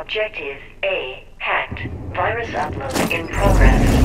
Objective A hacked. Virus upload in progress.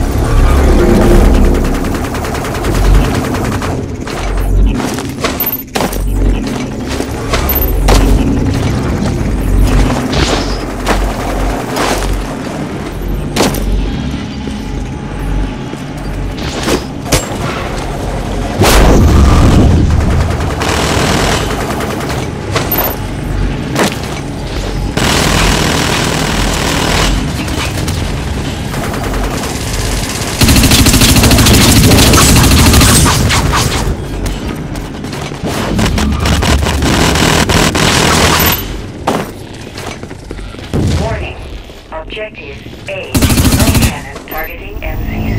Objective A. Cannon targeting MCC.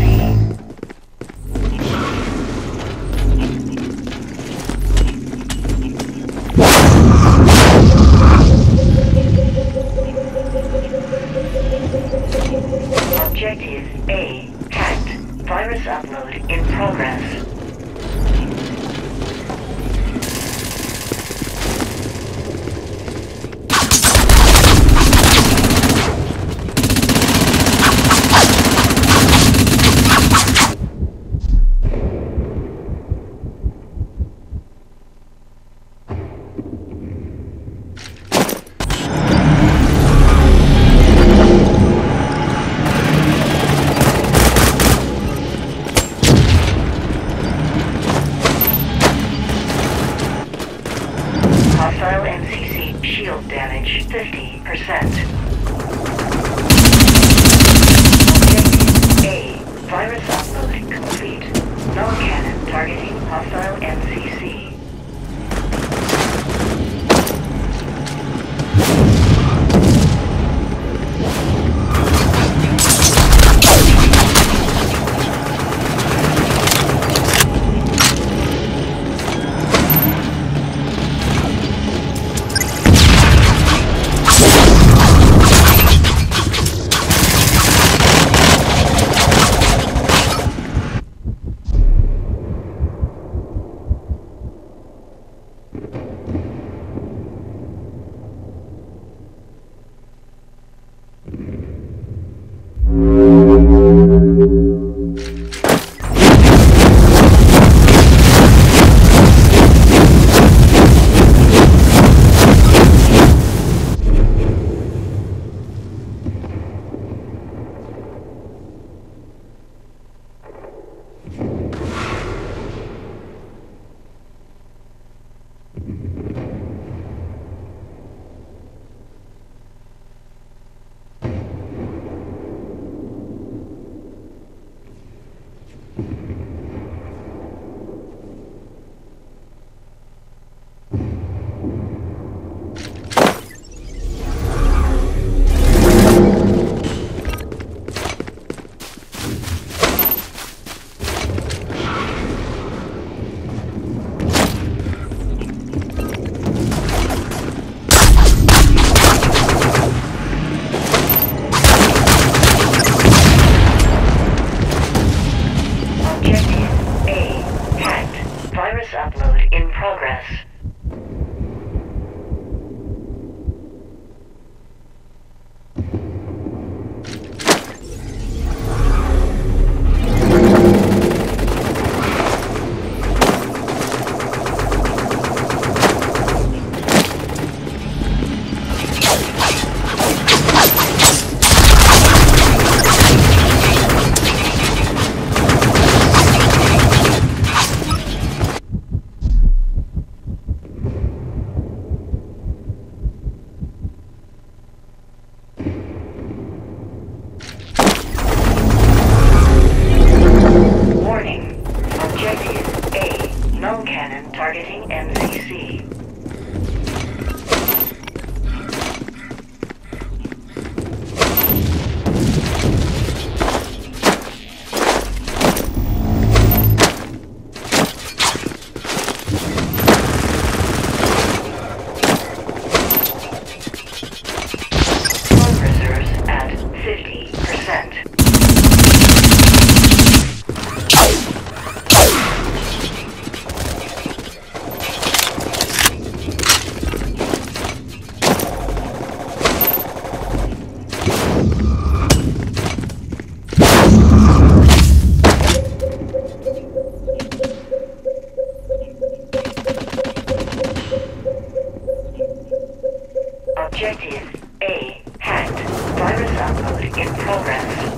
Objective A hacked. Virus upload in progress.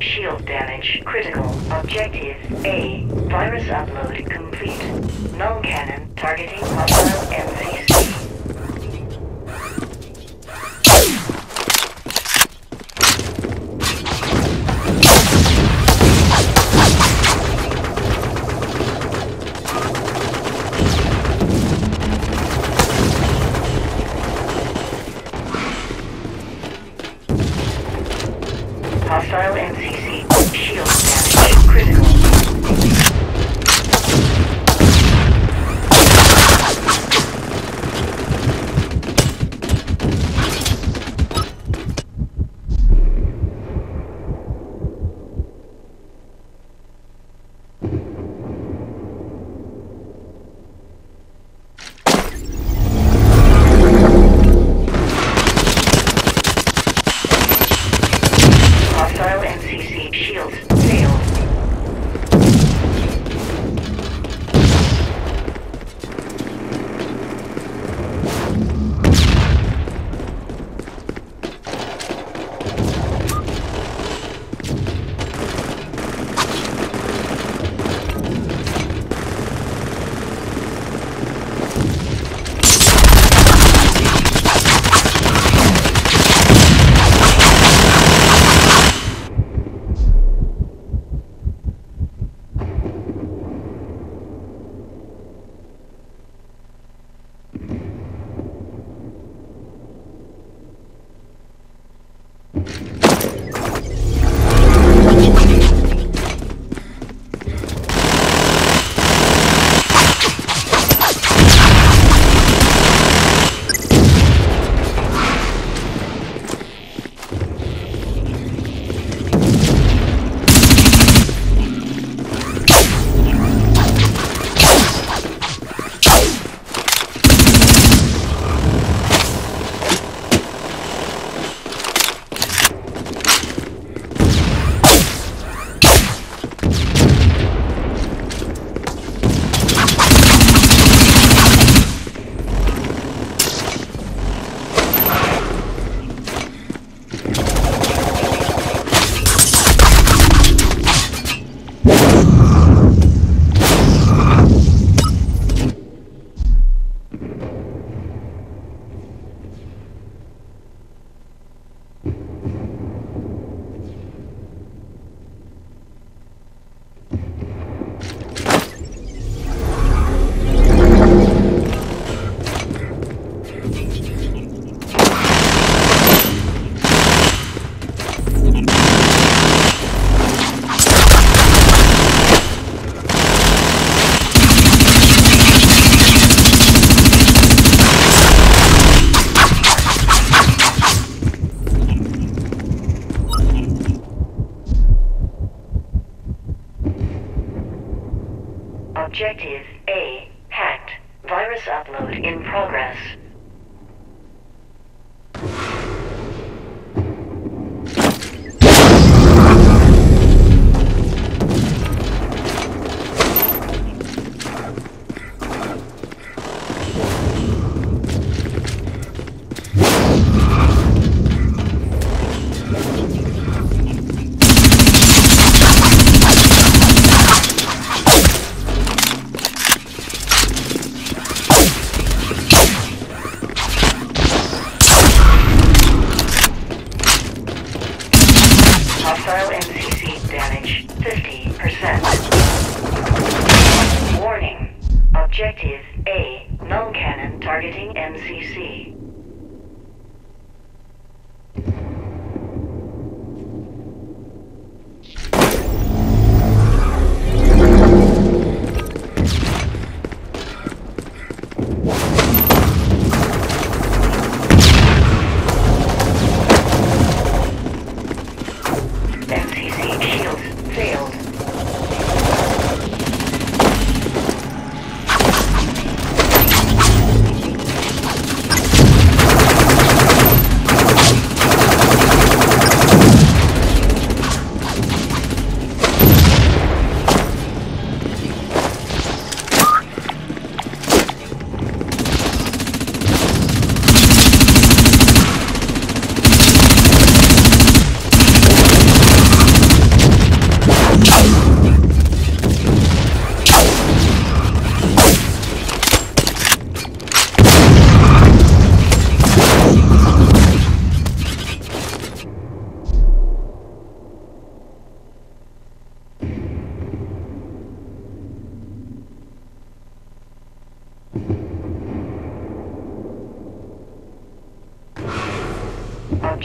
Shield damage critical. Objective A. Virus upload complete. Null cannon targeting hostile MCC.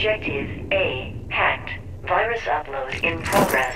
Objective A hacked. Virus upload in progress.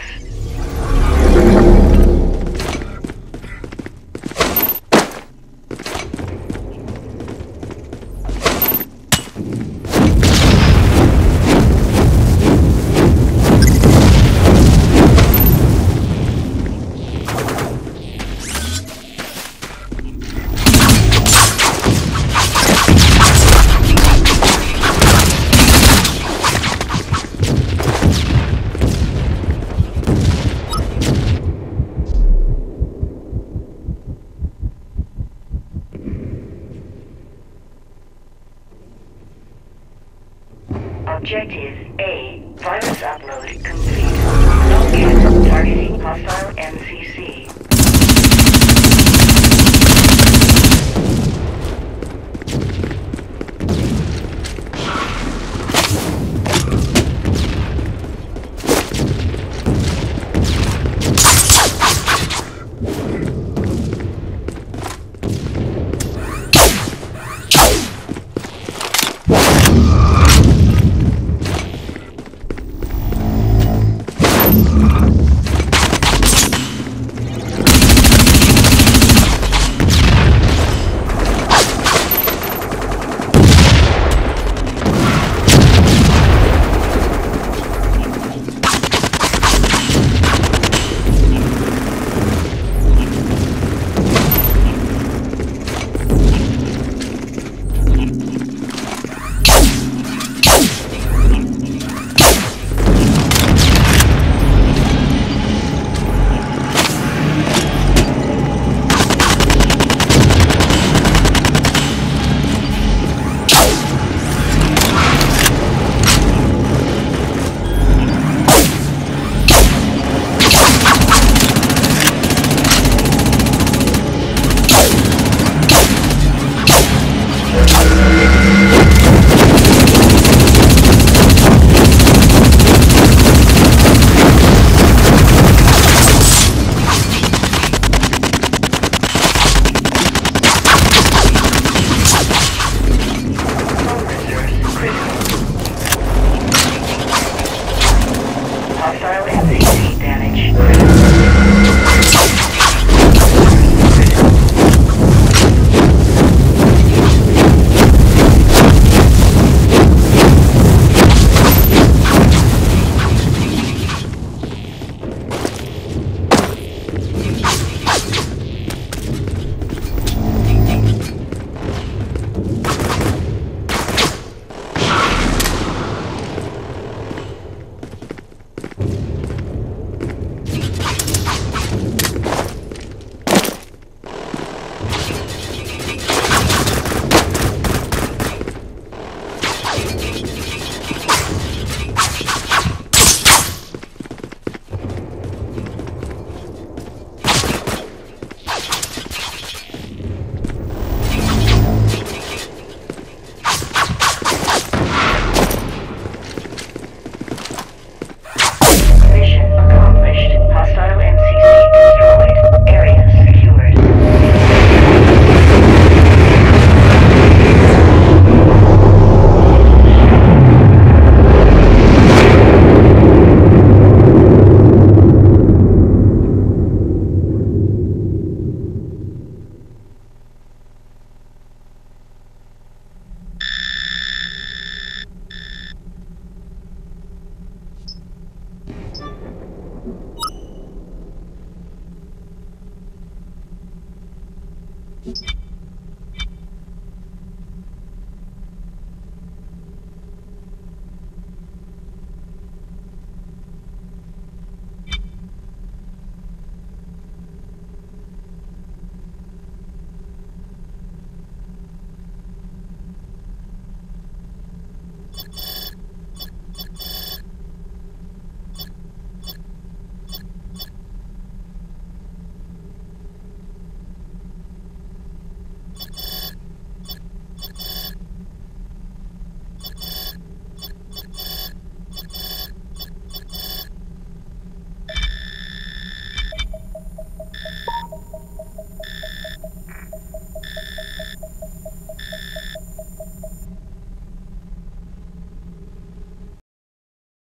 Objective